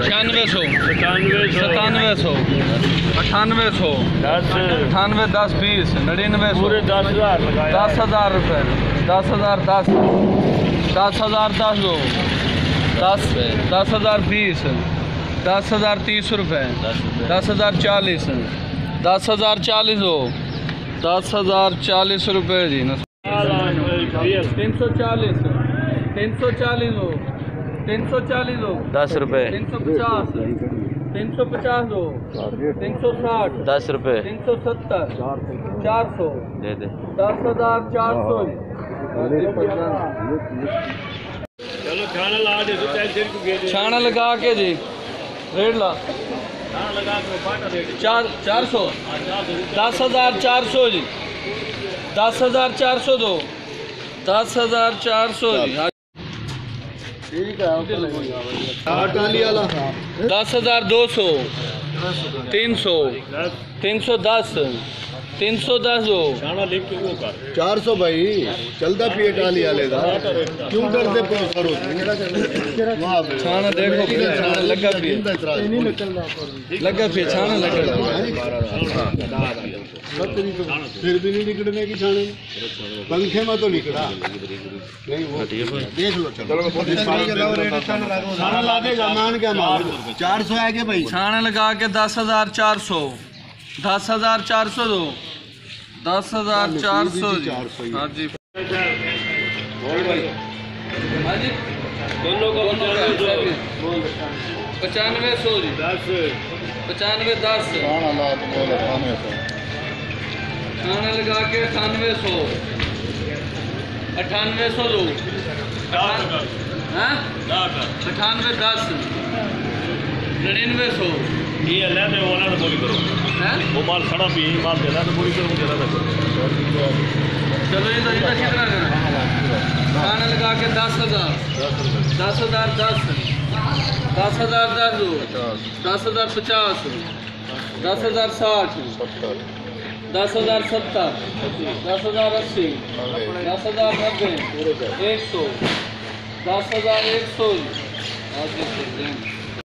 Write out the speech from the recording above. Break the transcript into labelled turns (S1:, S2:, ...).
S1: छियानवे सौ।
S2: सतानवे
S1: सतानवे सौ। अठानवे सौ।
S2: दस।
S1: अठानवे दस बीस नड़िनवे सौ।
S2: पूरे दस हज़ार
S1: दस हज़ार रुपये दस हज़ार दस। दस हज़ार दस दो। दस दस हज़ार बीस। दस हज़ार तीस रुपये दस हज़ार चालीस। दस हज़ार चालीस दो दस हज़ार चालीस रुपये जी। तीन सौ चालीस। तीन सौ चालीस दो तीन सौ चालीस दो
S3: दस रुपए
S1: तीन सौ पचास। तीन सौ पचास दो तीन सौ साठ।
S3: दस रुपए
S1: तीन सौ सत्तर। चार सौ।
S3: दे दे।
S1: दस हज़ार चार सौ।
S2: चलो खाना ला दे
S1: छाना लगा के जी। रेट ला। चार चार सौ। दस हज़ार चार सौ जी। दस हज़ार चार सौ दो। दस हज़ार चार सौ जी। हाँ। दस हज़ार दो सौ। तीन सौ। तीन सौ दस। तीन सौ दस
S2: कर
S4: चार सौ भाई चलता पिए टाली वाले का क्यों करते करो
S1: छाना देखो लगा है। लगा है, छाना लगा है।
S4: फिर भी नहीं निकलने की छाने पंखे में तो निकला। नहीं वो देख लो छाना क्या चार सौ भाई?
S1: छाना लगा के दस हज़ार चार सौ। दस हज़ार चार सौ दो। दस हज़ार चार सौ जी
S4: चार सौ ही।
S1: जी। हाँ जी।
S2: दोनों को पचानवे सौ
S1: पचानवे सौ जी।
S2: दस।
S1: पचानवे दस। छाना लगा के अठानवे सौ। अठानवे सौ दो। हाँ? अठानवे दस। नड़िनवे सौ।
S2: ये बोली करो।
S1: हैं?
S2: वो माल खड़ा भी है, माल देना तो बोली करो देना तो
S1: चलो ये तो इतना कितना लगा के दस हज़ार। दस हज़ार दस। दस हज़ार दस। दो दस हज़ार पचास। दस हज़ार साठ। दस हज़ार सत्तर दस हज़ार अस्सी दस हज़ार नब्बे एक सौ दस हज़ार एक सौ।